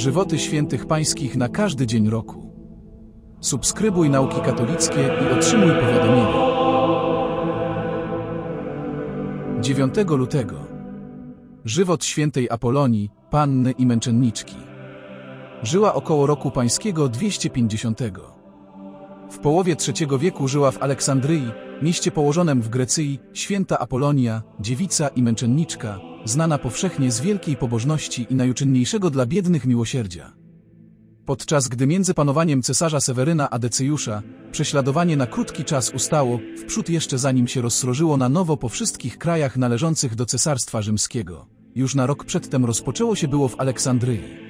Żywoty świętych pańskich na każdy dzień roku. Subskrybuj nauki katolickie i otrzymuj powiadomienia. 9 lutego. Żywot świętej Apolonii, panny i męczenniczki. Żyła około roku pańskiego 250. W połowie III wieku żyła w Aleksandryi, mieście położonym w Grecji, święta Apolonia, dziewica i męczenniczka, znana powszechnie z wielkiej pobożności i najuczynniejszego dla biednych miłosierdzia. Podczas gdy między panowaniem cesarza Seweryna a Decyjusza prześladowanie na krótki czas ustało, wprzód jeszcze zanim się rozsrożyło na nowo po wszystkich krajach należących do Cesarstwa Rzymskiego. Już na rok przedtem rozpoczęło się było w Aleksandryi.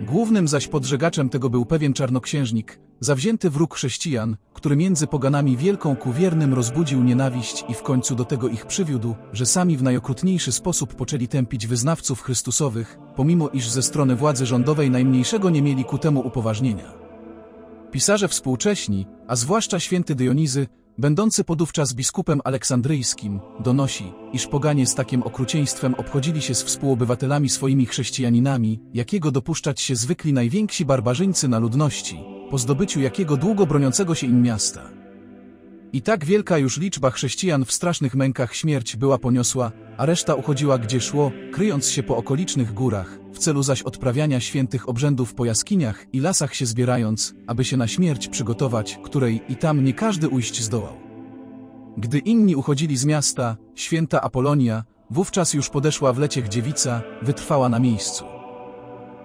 Głównym zaś podżegaczem tego był pewien czarnoksiężnik, zawzięty wróg chrześcijan, który między poganami wielką ku wiernym rozbudził nienawiść i w końcu do tego ich przywiódł, że sami w najokrutniejszy sposób poczęli tępić wyznawców Chrystusowych, pomimo iż ze strony władzy rządowej najmniejszego nie mieli ku temu upoważnienia. Pisarze współcześni, a zwłaszcza święty Dionizy, będący podówczas biskupem aleksandryjskim, donosi, iż poganie z takim okrucieństwem obchodzili się z współobywatelami swoimi chrześcijaninami, jakiego dopuszczać się zwykli najwięksi barbarzyńcy na ludności, po zdobyciu jakiego długo broniącego się im miasta. I tak wielka już liczba chrześcijan w strasznych mękach śmierć była poniosła, a reszta uchodziła gdzie szło, kryjąc się po okolicznych górach, w celu zaś odprawiania świętych obrzędów po jaskiniach i lasach się zbierając, aby się na śmierć przygotować, której i tam nie każdy ujść zdołał. Gdy inni uchodzili z miasta, święta Apolonia, wówczas już podeszła w leciech dziewica, wytrwała na miejscu.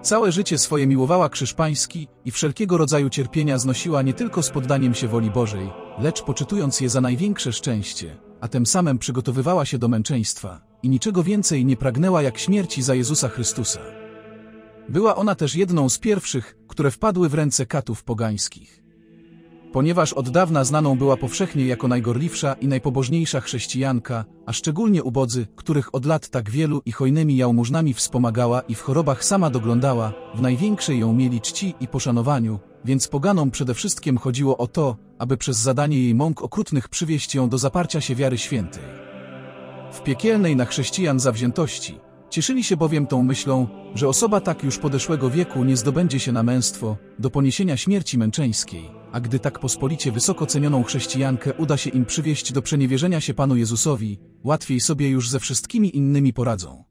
Całe życie swoje miłowała krzyż pański i wszelkiego rodzaju cierpienia znosiła nie tylko z poddaniem się woli Bożej, lecz poczytując je za największe szczęście, a tym samym przygotowywała się do męczeństwa i niczego więcej nie pragnęła jak śmierci za Jezusa Chrystusa. Była ona też jedną z pierwszych, które wpadły w ręce katów pogańskich. Ponieważ od dawna znaną była powszechnie jako najgorliwsza i najpobożniejsza chrześcijanka, a szczególnie ubodzy, których od lat tak wielu i hojnymi jałmużnami wspomagała i w chorobach sama doglądała, w największej ją mieli czci i poszanowaniu, więc poganom przede wszystkim chodziło o to, aby przez zadanie jej mąk okrutnych przywieść ją do zaparcia się wiary świętej. W piekielnej na chrześcijan zawziętości, cieszyli się bowiem tą myślą, że osoba tak już podeszłego wieku nie zdobędzie się na męstwo, do poniesienia śmierci męczeńskiej, a gdy tak pospolicie wysoko cenioną chrześcijankę uda się im przywieść do przeniewierzenia się Panu Jezusowi, łatwiej sobie już ze wszystkimi innymi poradzą.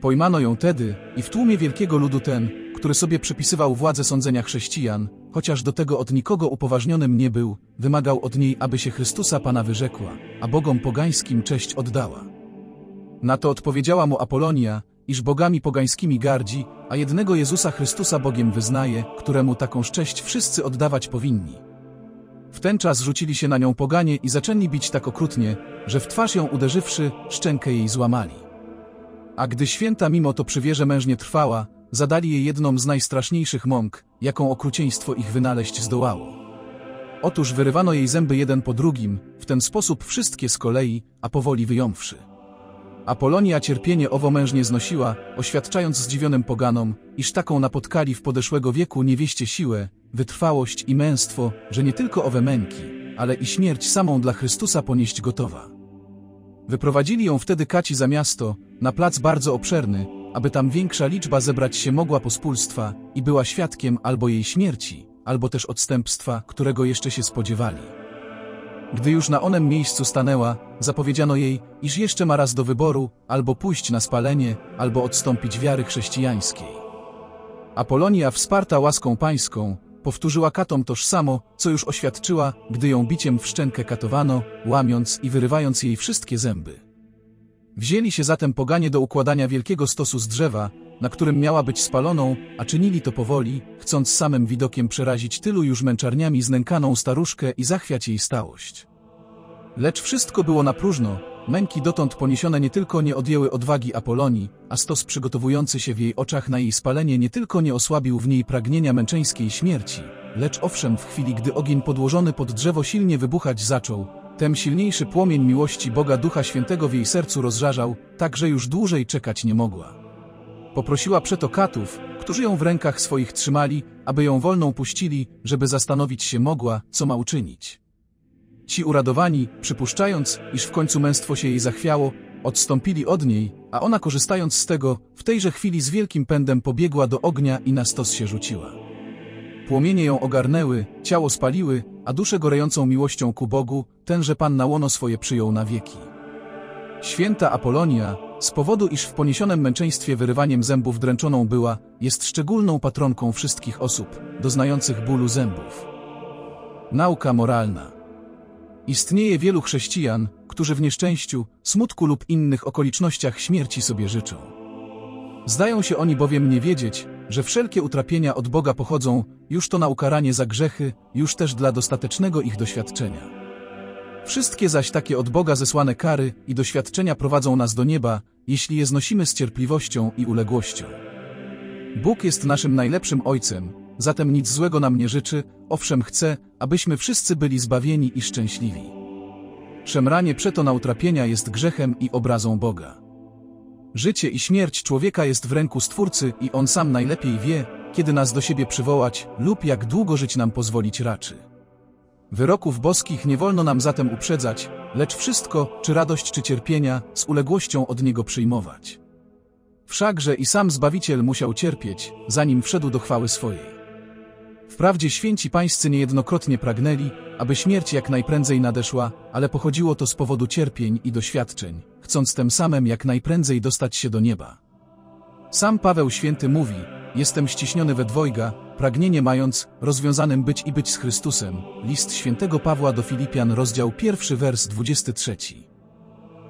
Pojmano ją tedy i w tłumie wielkiego ludu ten, który sobie przypisywał władzę sądzenia chrześcijan, chociaż do tego od nikogo upoważnionym nie był, wymagał od niej, aby się Chrystusa Pana wyrzekła, a bogom pogańskim cześć oddała. Na to odpowiedziała mu Apolonia, iż bogami pogańskimi gardzi, a jednego Jezusa Chrystusa Bogiem wyznaje, któremu taką cześć wszyscy oddawać powinni. W ten czas rzucili się na nią poganie i zaczęli bić tak okrutnie, że w twarz ją uderzywszy, szczękę jej złamali. A gdy święta mimo to przy wierze mężnie trwała, zadali jej jedną z najstraszniejszych mąk, jaką okrucieństwo ich wynaleźć zdołało. Otóż wyrywano jej zęby jeden po drugim, w ten sposób wszystkie z kolei, a powoli wyjąwszy. Apolonia cierpienie owo mężnie znosiła, oświadczając zdziwionym poganom, iż taką napotkali w podeszłego wieku niewieście siłę, wytrwałość i męstwo, że nie tylko owe męki, ale i śmierć samą dla Chrystusa ponieść gotowa. Wyprowadzili ją wtedy kaci za miasto, na plac bardzo obszerny, aby tam większa liczba zebrać się mogła pospólstwa i była świadkiem albo jej śmierci, albo też odstępstwa, którego jeszcze się spodziewali. Gdy już na onem miejscu stanęła, zapowiedziano jej, iż jeszcze ma raz do wyboru, albo pójść na spalenie, albo odstąpić wiary chrześcijańskiej. Apolonia, wsparta łaską pańską, powtórzyła katom tożsamo, co już oświadczyła, gdy ją biciem w szczękę katowano, łamiąc i wyrywając jej wszystkie zęby. Wzięli się zatem poganie do układania wielkiego stosu z drzewa, na którym miała być spaloną, a czynili to powoli, chcąc samym widokiem przerazić tylu już męczarniami znękaną staruszkę i zachwiać jej stałość. Lecz wszystko było na próżno, męki dotąd poniesione nie tylko nie odjęły odwagi Apolonii, a stos przygotowujący się w jej oczach na jej spalenie nie tylko nie osłabił w niej pragnienia męczeńskiej śmierci, lecz owszem w chwili gdy ogień podłożony pod drzewo silnie wybuchać zaczął, tem silniejszy płomień miłości Boga Ducha Świętego w jej sercu rozżarzał, tak że już dłużej czekać nie mogła. Poprosiła przeto katów, którzy ją w rękach swoich trzymali, aby ją wolną puścili, żeby zastanowić się mogła, co ma uczynić. Ci uradowani, przypuszczając, iż w końcu męstwo się jej zachwiało, Odstąpili od niej, a ona korzystając z tego, w tejże chwili z wielkim pędem pobiegła do ognia i na stos się rzuciła. Płomienie ją ogarnęły, ciało spaliły, a duszę gorejącą miłością ku Bogu, tenże Pan na łono swoje przyjął na wieki. Święta Apolonia, z powodu iż w poniesionym męczeństwie wyrywaniem zębów dręczoną była, jest szczególną patronką wszystkich osób, doznających bólu zębów. Nauka moralna. Istnieje wielu chrześcijan, którzy w nieszczęściu, smutku lub innych okolicznościach śmierci sobie życzą. Zdają się oni bowiem nie wiedzieć, że wszelkie utrapienia od Boga pochodzą, już to na ukaranie za grzechy, już też dla dostatecznego ich doświadczenia. Wszystkie zaś takie od Boga zesłane kary i doświadczenia prowadzą nas do nieba, jeśli je znosimy z cierpliwością i uległością. Bóg jest naszym najlepszym Ojcem, zatem nic złego nam nie życzy, owszem chce, abyśmy wszyscy byli zbawieni i szczęśliwi. Szemranie przeto na utrapienia jest grzechem i obrazą Boga. Życie i śmierć człowieka jest w ręku Stwórcy i On sam najlepiej wie, kiedy nas do siebie przywołać lub jak długo żyć nam pozwolić raczy. Wyroków boskich nie wolno nam zatem uprzedzać, lecz wszystko, czy radość, czy cierpienia, z uległością od Niego przyjmować. Wszakże i sam Zbawiciel musiał cierpieć, zanim wszedł do chwały swojej. Wprawdzie święci pańscy niejednokrotnie pragnęli, aby śmierć jak najprędzej nadeszła, ale pochodziło to z powodu cierpień i doświadczeń, chcąc tym samym jak najprędzej dostać się do nieba. Sam Paweł Święty mówi, jestem ściśniony we dwojga, pragnienie mając, rozwiązanym być i być z Chrystusem. List świętego Pawła do Filipian, rozdział pierwszy, wers 23.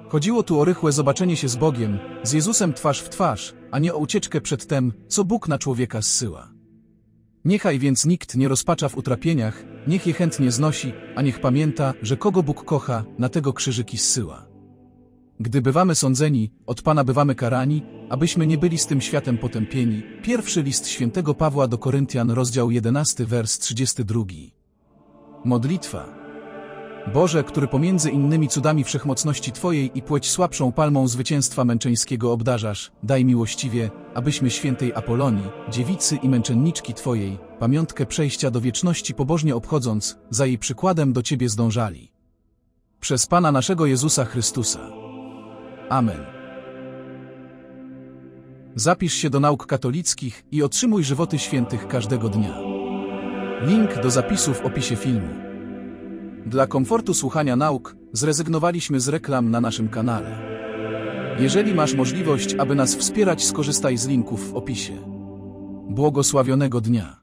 Chodziło tu o rychłe zobaczenie się z Bogiem, z Jezusem twarz w twarz, a nie o ucieczkę przed tem, co Bóg na człowieka zsyła. Niechaj więc nikt nie rozpacza w utrapieniach, niech je chętnie znosi, a niech pamięta, że kogo Bóg kocha, na tego krzyżyki zsyła. Gdy bywamy sądzeni, od Pana bywamy karani, abyśmy nie byli z tym światem potępieni. Pierwszy list świętego Pawła do Koryntian, rozdział 11, wers 32. Modlitwa. Boże, który pomiędzy innymi cudami wszechmocności Twojej i płeć słabszą palmą zwycięstwa męczeńskiego obdarzasz, daj miłościwie, abyśmy świętej Apolonii, dziewicy i męczenniczki Twojej, pamiątkę przejścia do wieczności pobożnie obchodząc, za jej przykładem do Ciebie zdążali. Przez Pana naszego Jezusa Chrystusa. Amen. Zapisz się do nauk katolickich i otrzymuj żywoty świętych każdego dnia. Link do zapisu w opisie filmu. Dla komfortu słuchania nauk zrezygnowaliśmy z reklam na naszym kanale. Jeżeli masz możliwość, aby nas wspierać, skorzystaj z linków w opisie. Błogosławionego dnia.